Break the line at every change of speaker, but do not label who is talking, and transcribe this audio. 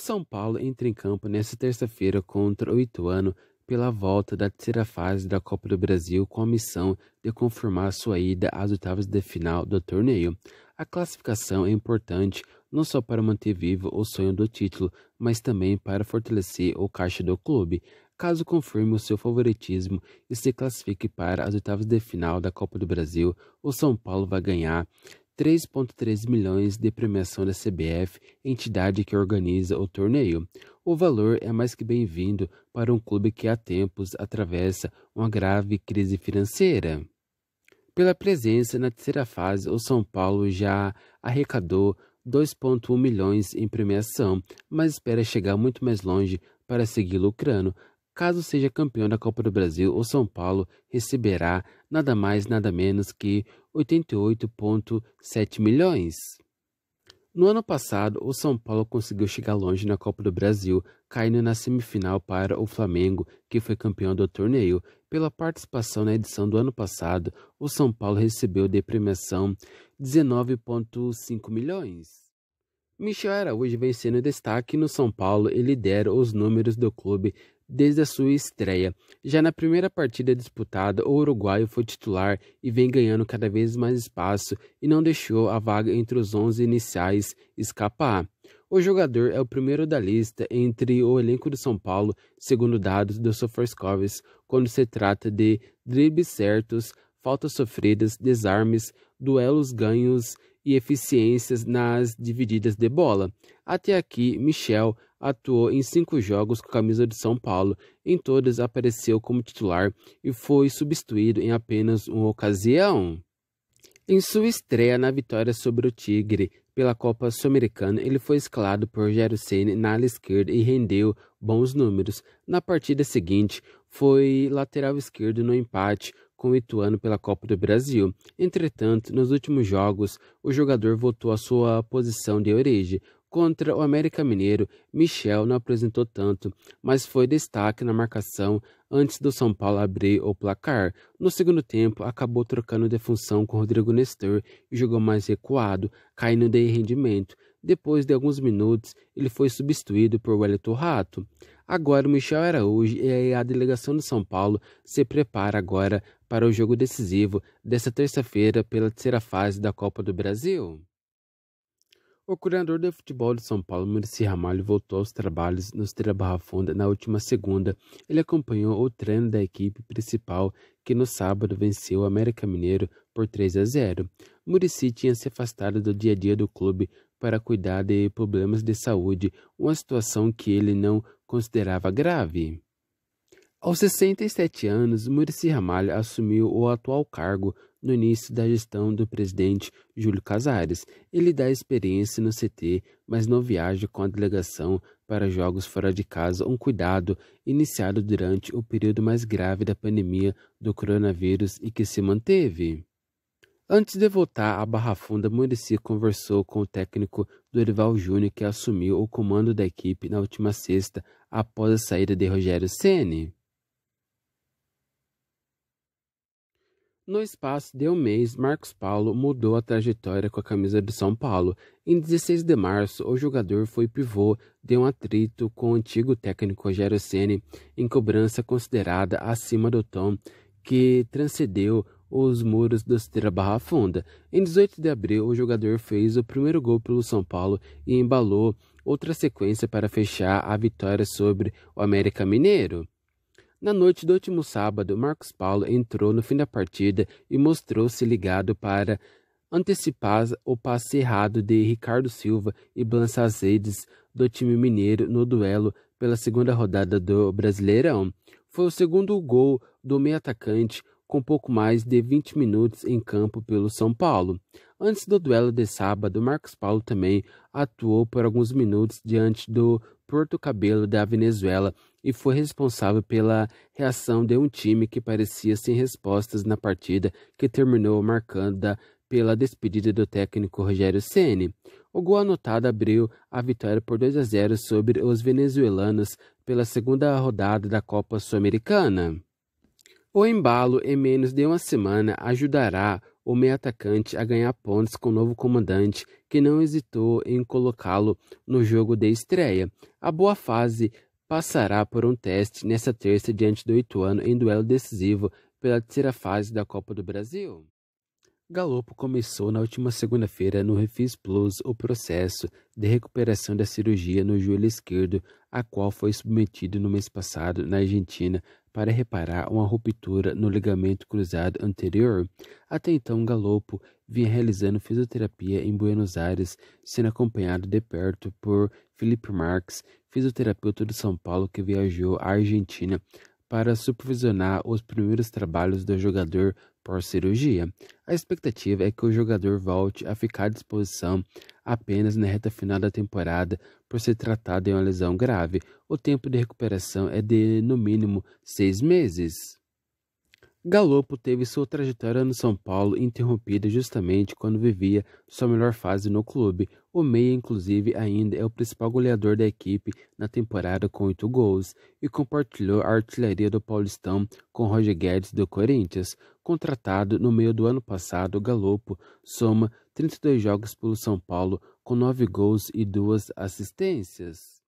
São Paulo entra em campo nesta terça-feira contra o Ituano pela volta da terceira fase da Copa do Brasil com a missão de confirmar sua ida às oitavas de final do torneio. A classificação é importante não só para manter vivo o sonho do título, mas também para fortalecer o caixa do clube. Caso confirme o seu favoritismo e se classifique para as oitavas de final da Copa do Brasil, o São Paulo vai ganhar 3,3 milhões de premiação da CBF, entidade que organiza o torneio. O valor é mais que bem-vindo para um clube que há tempos atravessa uma grave crise financeira. Pela presença na terceira fase, o São Paulo já arrecadou 2,1 milhões em premiação, mas espera chegar muito mais longe para seguir lucrando. Caso seja campeão da Copa do Brasil, o São Paulo receberá nada mais nada menos que 88,7 milhões. No ano passado, o São Paulo conseguiu chegar longe na Copa do Brasil, caindo na semifinal para o Flamengo, que foi campeão do torneio. Pela participação na edição do ano passado, o São Paulo recebeu de premiação 19,5 milhões. Michel Araújo vem sendo destaque no São Paulo e lidera os números do clube desde a sua estreia. Já na primeira partida disputada, o uruguaio foi titular e vem ganhando cada vez mais espaço e não deixou a vaga entre os 11 iniciais escapar. O jogador é o primeiro da lista entre o elenco do São Paulo, segundo dados do SofaScores, quando se trata de dribles certos, faltas sofridas, desarmes, duelos ganhos e eficiências nas divididas de bola. Até aqui, Michel atuou em cinco jogos com a camisa de São Paulo. Em todas apareceu como titular e foi substituído em apenas uma ocasião. Em sua estreia na vitória sobre o Tigre pela Copa Sul-Americana, ele foi escalado por Ceni na ala esquerda e rendeu bons números. Na partida seguinte, foi lateral esquerdo no empate com o Ituano pela Copa do Brasil. Entretanto, nos últimos jogos, o jogador voltou à sua posição de origem. Contra o América Mineiro, Michel não apresentou tanto, mas foi destaque na marcação antes do São Paulo abrir o placar. No segundo tempo, acabou trocando de função com Rodrigo Nestor e jogou mais recuado, caindo de rendimento. Depois de alguns minutos, ele foi substituído por Wellington Rato. Agora, o Michel Araújo e a delegação de São Paulo se prepara agora para o jogo decisivo desta terça-feira pela terceira fase da Copa do Brasil. O coordenador de futebol de São Paulo, Muricy Ramalho, voltou aos trabalhos no Estrela Barra Funda na última segunda. Ele acompanhou o treino da equipe principal, que no sábado venceu o América Mineiro por 3 a 0. Muricy tinha se afastado do dia a dia do clube para cuidar de problemas de saúde, uma situação que ele não considerava grave. Aos 67 anos, Muricy Ramalho assumiu o atual cargo no início da gestão do presidente Júlio Casares. Ele dá experiência no CT, mas não viaja com a delegação para jogos fora de casa, um cuidado iniciado durante o período mais grave da pandemia do coronavírus e que se manteve. Antes de voltar à Barra Funda, Muricy conversou com o técnico Dorival Júnior, que assumiu o comando da equipe na última sexta, após a saída de Rogério Ceni. No espaço de um mês, Marcos Paulo mudou a trajetória com a camisa de São Paulo. Em 16 de março, o jogador foi pivô de um atrito com o antigo técnico Rogério Ceni em cobrança considerada acima do tom que transcendeu os muros do Estrela Barra Funda. Em 18 de abril, o jogador fez o primeiro gol pelo São Paulo e embalou outra sequência para fechar a vitória sobre o América Mineiro. Na noite do último sábado, Marcos Paulo entrou no fim da partida e mostrou-se ligado para antecipar o passe errado de Ricardo Silva e Blançazedes do time mineiro no duelo pela segunda rodada do Brasileirão. Foi o segundo gol do meio atacante com pouco mais de 20 minutos em campo pelo São Paulo. Antes do duelo de sábado, Marcos Paulo também atuou por alguns minutos diante do Porto Cabelo da Venezuela e foi responsável pela reação de um time que parecia sem respostas na partida que terminou marcada pela despedida do técnico Rogério Ceni. O gol anotado abriu a vitória por 2 a 0 sobre os venezuelanos pela segunda rodada da Copa Sul-Americana. O embalo em menos de uma semana ajudará o meio atacante a ganhar pontos com o novo comandante, que não hesitou em colocá-lo no jogo de estreia. A boa fase passará por um teste nesta terça diante do Ituano em duelo decisivo pela terceira fase da Copa do Brasil. Galopo começou na última segunda-feira no Refis Plus o processo de recuperação da cirurgia no joelho esquerdo, a qual foi submetido no mês passado na Argentina para reparar uma ruptura no ligamento cruzado anterior. Até então, Galopo vinha realizando fisioterapia em Buenos Aires, sendo acompanhado de perto por Felipe Marques, fisioterapeuta de São Paulo que viajou à Argentina para supervisionar os primeiros trabalhos do jogador pós-cirurgia. A expectativa é que o jogador volte a ficar à disposição apenas na reta final da temporada por ser tratado em uma lesão grave. O tempo de recuperação é de, no mínimo, seis meses. Galopo teve sua trajetória no São Paulo interrompida justamente quando vivia sua melhor fase no clube. O meia, inclusive, ainda é o principal goleador da equipe na temporada com oito gols e compartilhou a artilharia do Paulistão com Roger Guedes do Corinthians. Contratado no meio do ano passado, Galopo soma 32 jogos pelo São Paulo com nove gols e duas assistências.